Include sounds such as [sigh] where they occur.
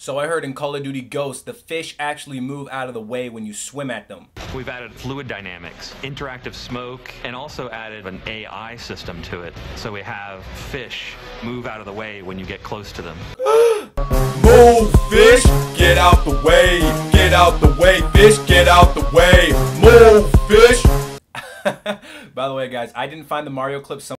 So I heard in Call of Duty Ghosts, the fish actually move out of the way when you swim at them. We've added fluid dynamics, interactive smoke, and also added an AI system to it. So we have fish move out of the way when you get close to them. [gasps] Move, fish, get out the way. Get out the way, fish, get out the way. Move, fish. [laughs] By the way, guys, I didn't find the Mario clip. Some